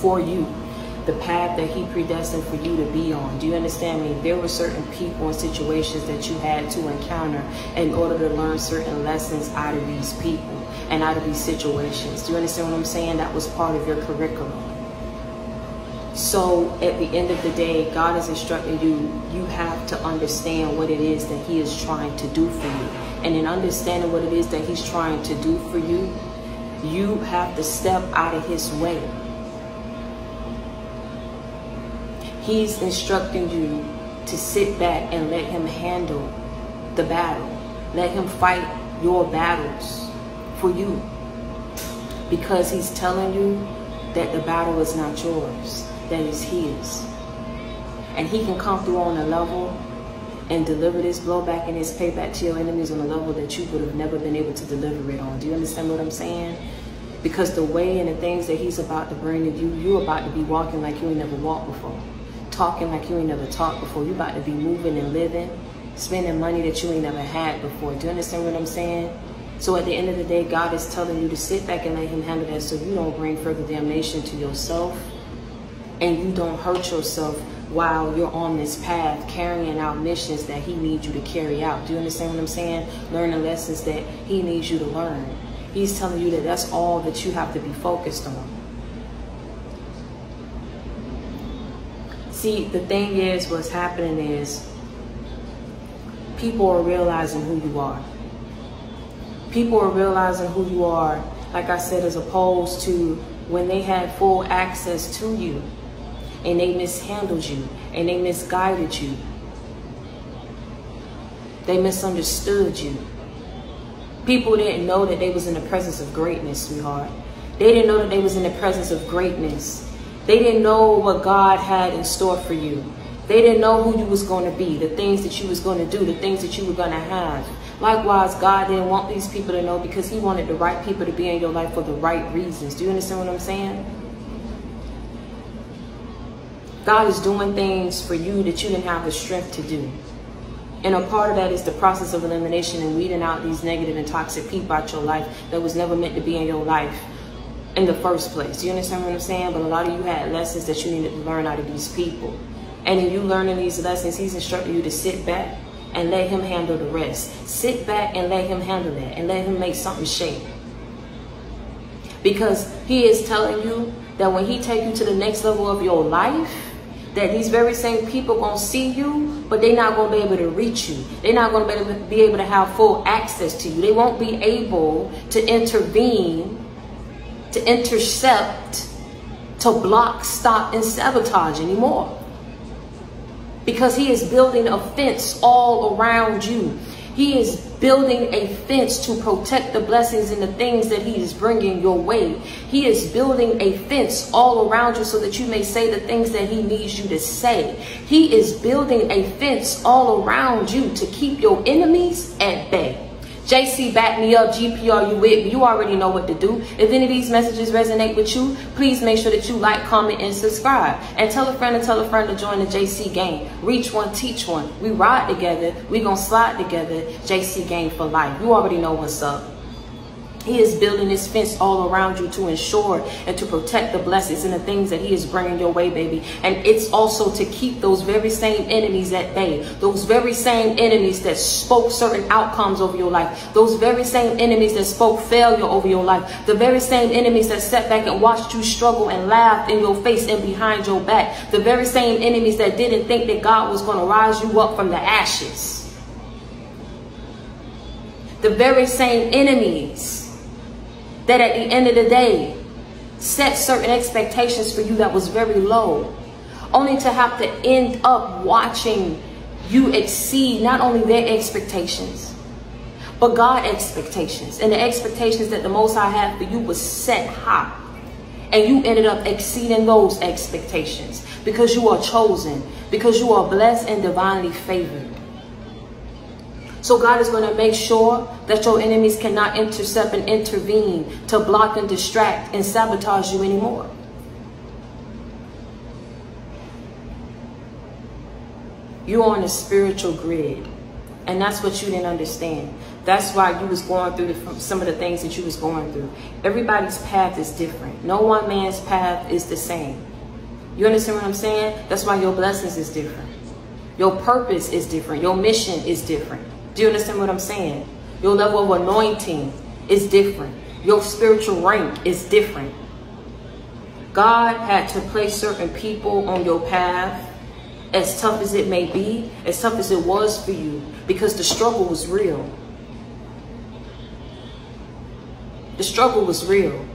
for you the path that he predestined for you to be on. Do you understand me? There were certain people and situations that you had to encounter in order to learn certain lessons out of these people and out of these situations. Do you understand what I'm saying? That was part of your curriculum. So at the end of the day, God has instructed you, you have to understand what it is that he is trying to do for you. And in understanding what it is that he's trying to do for you, you have to step out of his way. He's instructing you to sit back and let him handle the battle. Let him fight your battles for you. Because he's telling you that the battle is not yours, that is his. And he can come through on a level and deliver this blowback and this payback to your enemies on a level that you would have never been able to deliver it on. Do you understand what I'm saying? Because the way and the things that he's about to bring to you, you're about to be walking like you ain't never walked before talking like you ain't never talked before. You about to be moving and living, spending money that you ain't never had before. Do you understand what I'm saying? So at the end of the day, God is telling you to sit back and let him handle that so you don't bring further damnation to yourself and you don't hurt yourself while you're on this path carrying out missions that he needs you to carry out. Do you understand what I'm saying? Learn the lessons that he needs you to learn. He's telling you that that's all that you have to be focused on. See, the thing is, what's happening is people are realizing who you are. People are realizing who you are, like I said, as opposed to when they had full access to you and they mishandled you and they misguided you. They misunderstood you. People didn't know that they was in the presence of greatness, sweetheart. They didn't know that they was in the presence of greatness. They didn't know what God had in store for you. They didn't know who you was going to be, the things that you was going to do, the things that you were going to have. Likewise, God didn't want these people to know because he wanted the right people to be in your life for the right reasons. Do you understand what I'm saying? God is doing things for you that you didn't have the strength to do. And a part of that is the process of elimination and weeding out these negative and toxic people out your life that was never meant to be in your life in the first place. You understand what I'm saying? But a lot of you had lessons that you needed to learn out of these people. And in you learning these lessons, he's instructing you to sit back and let him handle the rest. Sit back and let him handle that and let him make something shake. Because he is telling you that when he take you to the next level of your life, that these very same people gonna see you, but they're not gonna be able to reach you. They're not gonna be able to have full access to you. They won't be able to intervene to intercept, to block, stop, and sabotage anymore. Because he is building a fence all around you. He is building a fence to protect the blessings and the things that he is bringing your way. He is building a fence all around you so that you may say the things that he needs you to say. He is building a fence all around you to keep your enemies at bay. JC, back me up. GPR, you with me. You already know what to do. If any of these messages resonate with you, please make sure that you like, comment, and subscribe. And tell a friend and tell a friend to join the JC gang. Reach one, teach one. We ride together. We gonna slide together. JC gang for life. You already know what's up. He is building this fence all around you to ensure and to protect the blessings and the things that he is bringing your way, baby. And it's also to keep those very same enemies at bay. Those very same enemies that spoke certain outcomes over your life. Those very same enemies that spoke failure over your life. The very same enemies that sat back and watched you struggle and laughed in your face and behind your back. The very same enemies that didn't think that God was going to rise you up from the ashes. The very same enemies that at the end of the day set certain expectations for you that was very low only to have to end up watching you exceed not only their expectations but God expectations. And the expectations that the most High had for you was set high. And you ended up exceeding those expectations because you are chosen because you are blessed and divinely favored so God is going to make sure that your enemies cannot intercept and intervene to block and distract and sabotage you anymore. You're on a spiritual grid. And that's what you didn't understand. That's why you was going through the, some of the things that you was going through. Everybody's path is different. No one man's path is the same. You understand what I'm saying? That's why your blessings is different. Your purpose is different. Your mission is different. Do you understand what I'm saying? Your level of anointing is different. Your spiritual rank is different. God had to place certain people on your path, as tough as it may be, as tough as it was for you, because the struggle was real. The struggle was real,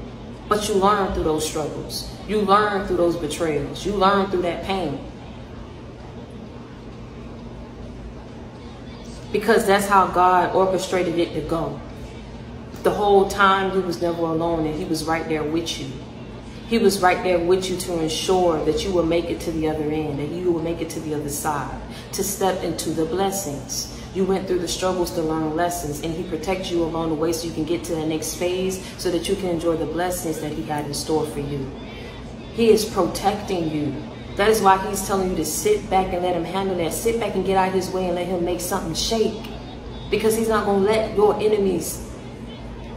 but you learned through those struggles. You learned through those betrayals. You learned through that pain. Because that's how God orchestrated it to go. The whole time you was never alone and he was right there with you. He was right there with you to ensure that you will make it to the other end, that you will make it to the other side, to step into the blessings. You went through the struggles to learn lessons, and He protects you along the way so you can get to the next phase so that you can enjoy the blessings that He had in store for you. He is protecting you. That is why He's telling you to sit back and let Him handle that. Sit back and get out of His way and let Him make something shake. Because He's not going to let your enemies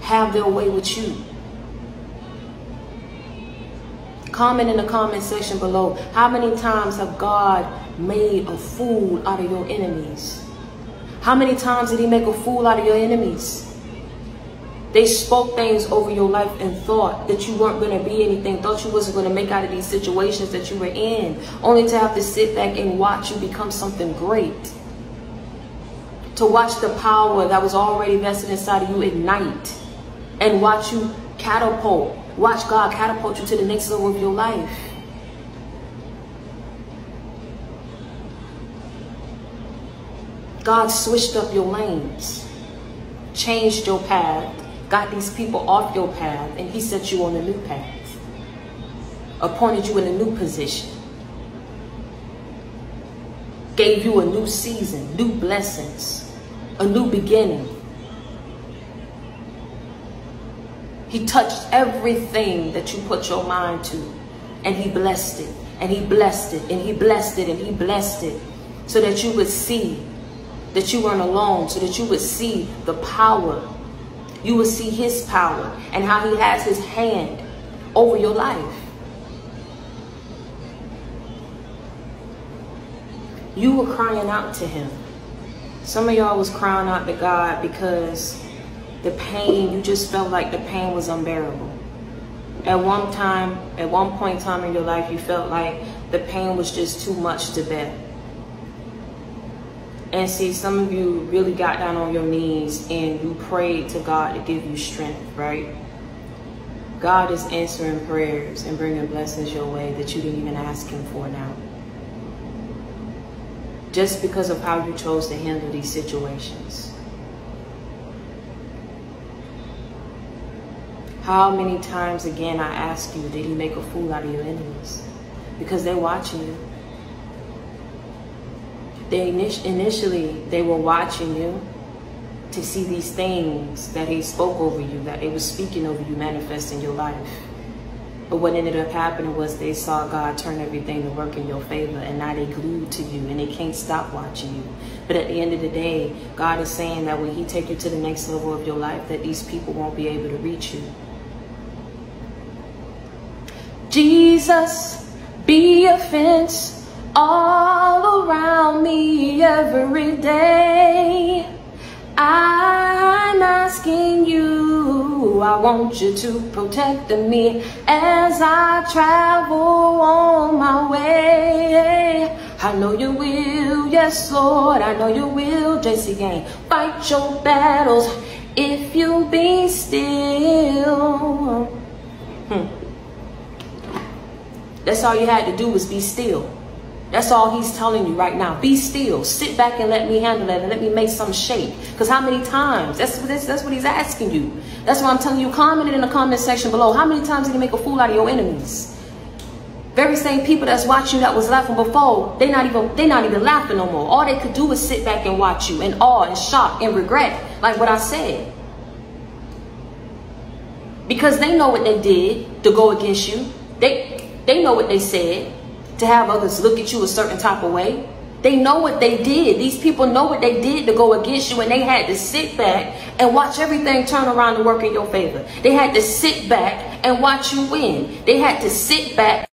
have their way with you. Comment in the comment section below. How many times have God made a fool out of your enemies? How many times did he make a fool out of your enemies? They spoke things over your life and thought that you weren't going to be anything, thought you wasn't going to make out of these situations that you were in, only to have to sit back and watch you become something great. To watch the power that was already vested inside of you ignite and watch you catapult. Watch God catapult you to the next level of your life. God switched up your lanes, changed your path, got these people off your path, and he set you on a new path, appointed you in a new position, gave you a new season, new blessings, a new beginning. He touched everything that you put your mind to, and he blessed it, and he blessed it, and he blessed it, and he blessed it, so that you would see that you weren't alone so that you would see the power. You will see his power and how he has his hand over your life. You were crying out to him. Some of y'all was crying out to God because the pain, you just felt like the pain was unbearable. At one time, at one point in time in your life, you felt like the pain was just too much to bear. And see, some of you really got down on your knees and you prayed to God to give you strength, right? God is answering prayers and bringing blessings your way that you didn't even ask him for now. Just because of how you chose to handle these situations. How many times again I ask you, did he make a fool out of your enemies? Because they're watching you they initially they were watching you to see these things that he spoke over you, that he was speaking over you manifest in your life. But what ended up happening was they saw God turn everything to work in your favor and now they glued to you and they can't stop watching you. But at the end of the day, God is saying that when he take you to the next level of your life, that these people won't be able to reach you. Jesus, be a fence all around me every day. I'm asking you, I want you to protect me as I travel on my way. I know you will, yes Lord, I know you will, JC Gang. Fight your battles if you be still. Hmm. That's all you had to do was be still. That's all he's telling you right now. Be still. Sit back and let me handle that and let me make some shake. Because how many times? That's, that's, that's what he's asking you. That's why I'm telling you. Comment it in the comment section below. How many times did he make a fool out of your enemies? Very same people that's watching you that was laughing before, they not even they not even laughing no more. All they could do is sit back and watch you in awe and shock and regret, like what I said. Because they know what they did to go against you. They they know what they said to have others look at you a certain type of way. They know what they did. These people know what they did to go against you, and they had to sit back and watch everything turn around and work in your favor. They had to sit back and watch you win. They had to sit back